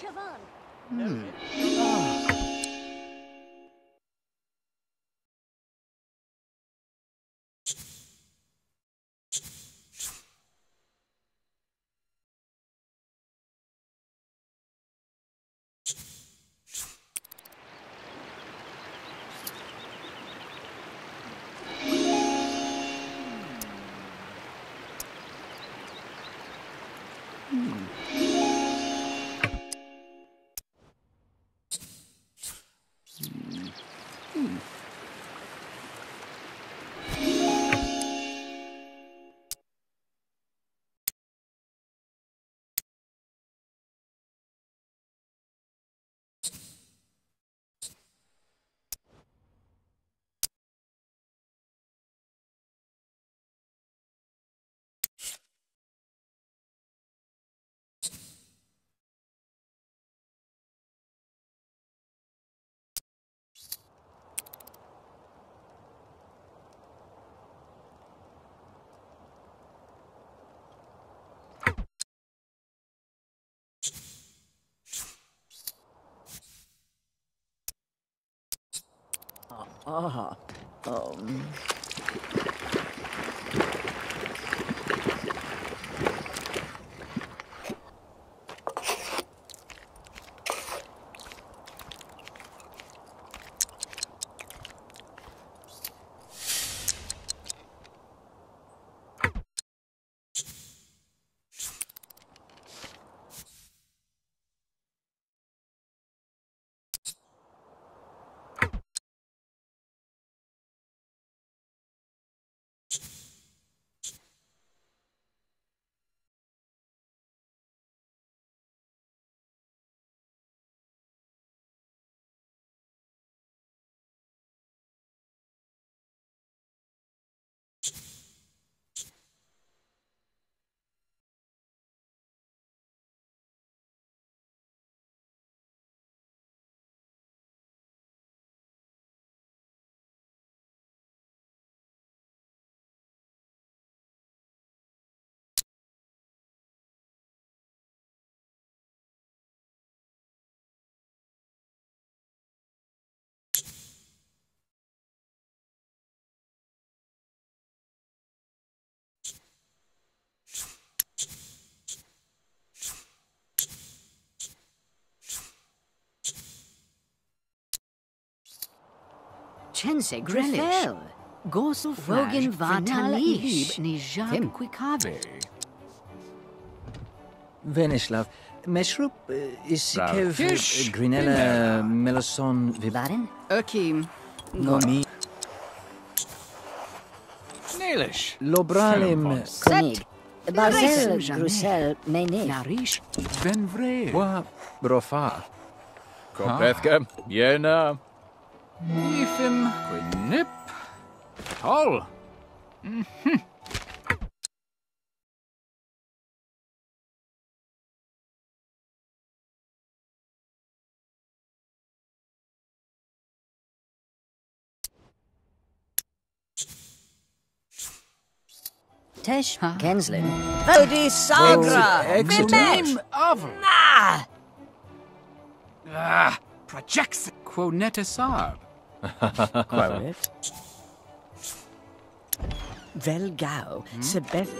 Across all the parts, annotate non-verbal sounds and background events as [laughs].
Cavan. Hmm. Ah, um, Chensey, Greenwich. Gosu Frogin Vatal Tempel. Venislav, Meshrup, ist Grinella, Melison, Vibarin? Erkim, Nomi. Nelish. Lobralim, Konig. Barzel, Grusel, Mene. Narish. Benvre. Wa, Brofa. Kopethke, Jena. Ifim. Quinip. Tol. Tesh Kenslin. Odi Sagra! Exeter. Oval. Ah! Ah. Projects. Quo netasab. Quaret. Velgao, Sebeth.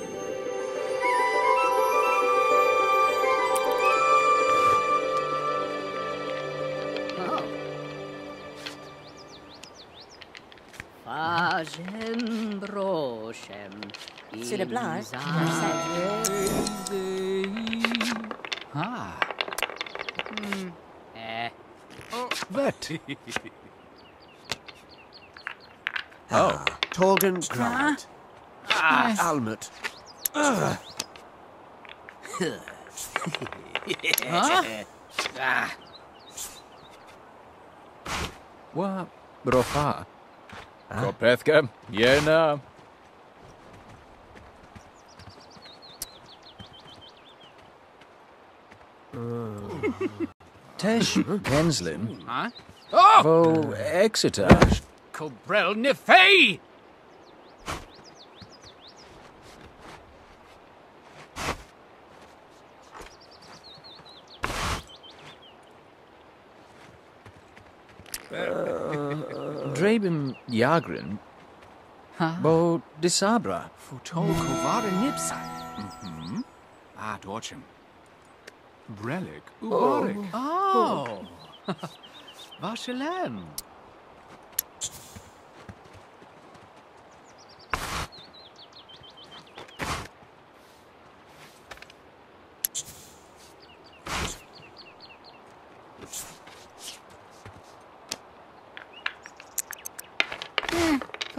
Fajem Broshem. C'est le blanc, Ah. Eh. [laughs] Vet. Oh. Torgan Grant. Ah, Almut. Ah. Wa, Brofa. Kopethka. Yena. Tesh, hmm? Kenslin. Huh? Oh! Vo, Exeter. Cobrel Nefei! [laughs] Drabim Yagrin, Bo Disabra. Futo Kovara Nipsa. Mm-hmm. Ah, Dorchim. Brelik Uvarik. Oh! oh. [laughs]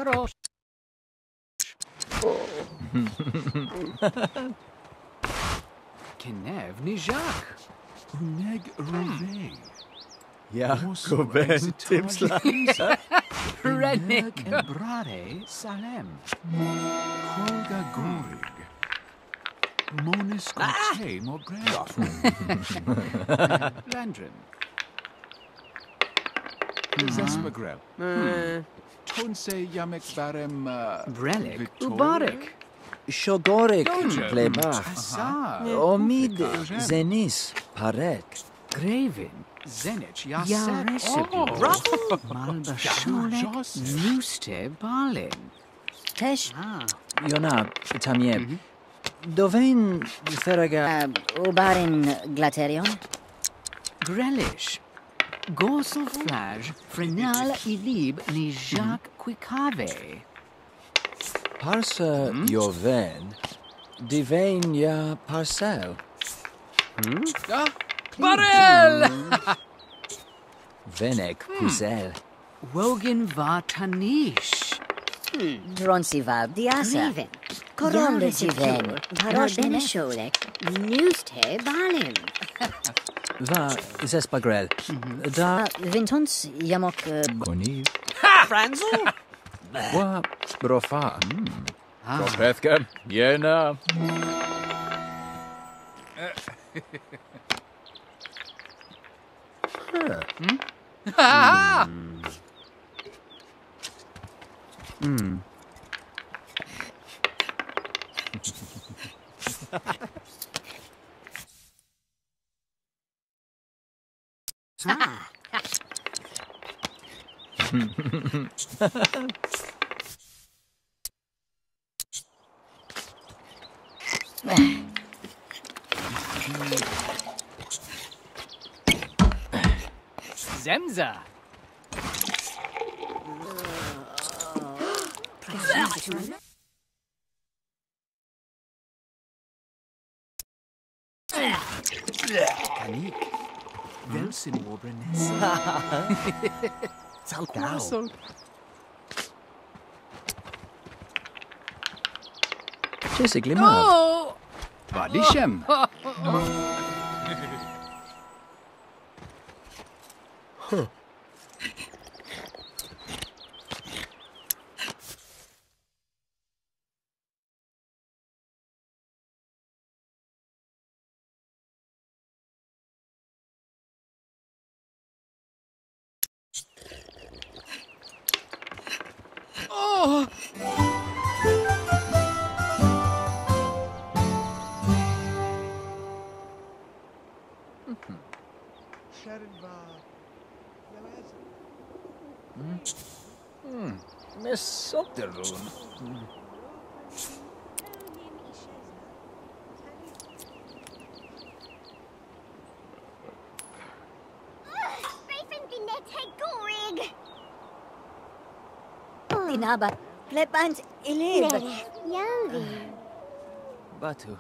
cross. Kenev Nijak. Uneg Roveng. Ja, Cobain, Tipsla. Rennick. Brare Salem. Holga Gorig. Monis Gotse Mogrelov. Landrin. Zespagrel. Tonse Yamek Barem. Uh, Brelik Victoria? Ubarik. Shogorik Doja. Plebach. Mm-hmm. Asa. Omid Victoria. Zenis Parek. Gravin. Zenich Ja Yaset. recipe. Oh. Malbashulek. Joseph. Nuste Balin. Tesh Ah. Yona Tamie. Dovein Feraga. uh, Ubarin Glaterion. Grelish. Gorsel Flage. Frenal Ilib Nijak Quicave. Parsa hmm? Joven. Divain ya Parcel. Hmm? Ah, hmm. Barel! Venek Puzel. Wogan Vatanish. Ronsival Diasa. Raven. Koronde Yare Siven. Secure, Paroshne. Benasholek, Newste Balim. Va Zespagrel. Mhm. Da Vintons Yamok. uh, Oni. Franzel? Wa Brofa. Kopethka, Yena. Zemza. Panique. Velsin Wobrenes. Salgao. Jessica Limad. Vadishem. Oh. Hmm. Miss Sutherland. Hmm. Mesotterun. Dinaba. Plepans Ilib. Yovi. Batu.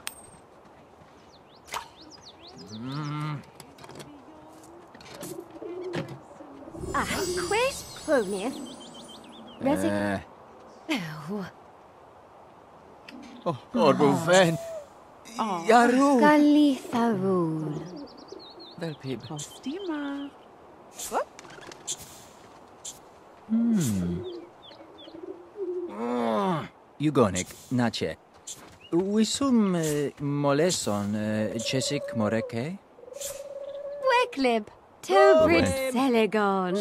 Ah, Quest Pronif. Resig. Eh. Oh, Orbuven. Yaru. Galitharul. Vel pib. Postima. Jugonik, nace. Wisum eh, moleson eh, Chesik moreke? Weklib. Tobrid. Selegon.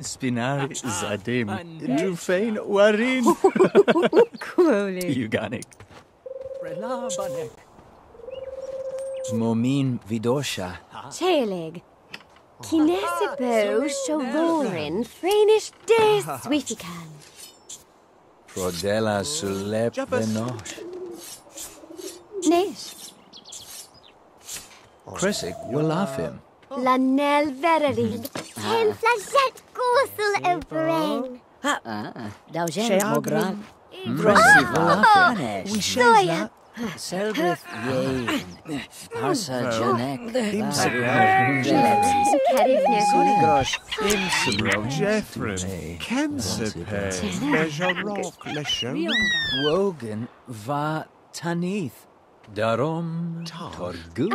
Spinari [laughs] Zadim. Drufain Warin. Quoli. Juganik. Momin Vidosha. Chaelig. Kinesibo Shovorin Franish Des [laughs] Swifican. Prodella sulep Jeffers. venosh. Nish. Krisic Walafim. Lanel Vererin. Hen flagett gosel övereng. Daujem Mogran. Dronsi Vapanesh. Zoja. Selbrith Yein. Harsa Janek. Carifnia. Imsebro. Duvet. Kensepe. Bejarok Leshem. Wogan va Tanith. Darom Torgu.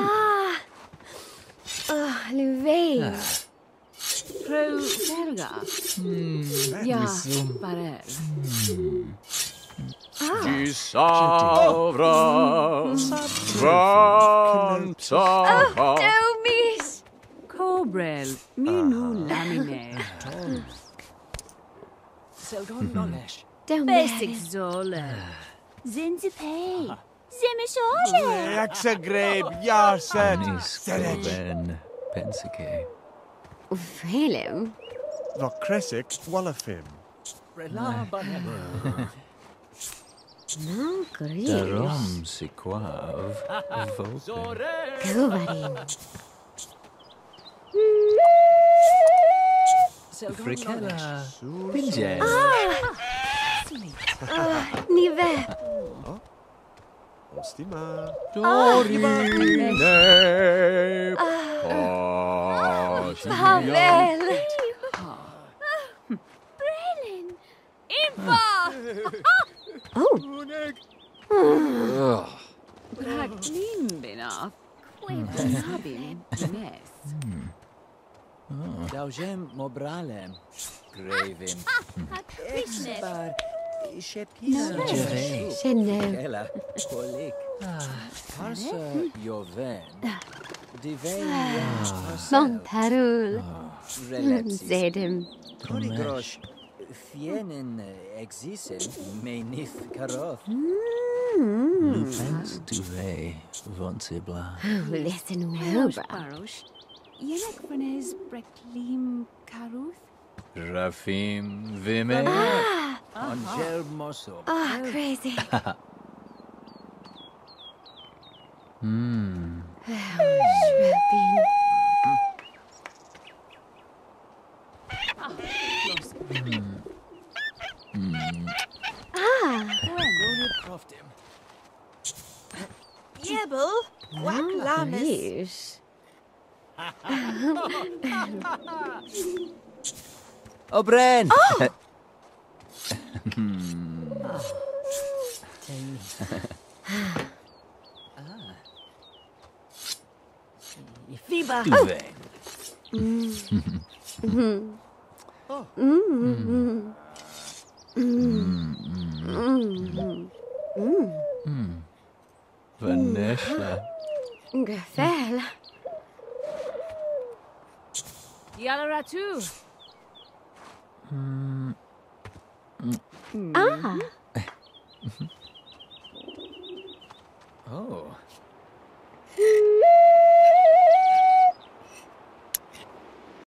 Oh, Louvain. Pro Ferga. Ja, Barel. Gisavra Vanta Domis. Cobrel. Minu lamine. Seldon Nolesh. Basic Domis. Zola. Zinzipay. Zimishole. Yaxagreb Yarset. Anis Koben Pensike. Frelim. Vokresic Wallafim. Non credo. griežos. si quav vope. Kuvarin. Frikela. Pinjēs. Nive. Ostima. Dorine. Pavel. Pavel. Oh. Limbina. Sabin. Nes. Hmm. Daujem Mobralem. Gravin. Krishna. Bar. Shepina. Jere. Chenem. Ella. Kolik. Harsa Joven. Divein. Montarul. Relepsis. Zedem. Torigrosh. Fienen exisen menith karoth. Lupens duve voncibla. Listen Rosh well, Barosh. Yenek Brenes Breklim Karuth. Rafim Vime Angel mosso. Ah, crazy. [laughs] Hmm. Shrebin. O'Brien! Fiba. Duve. Vanessa. Gefäl. Yalaratu. Mm. Ah. Mm-hmm. oh.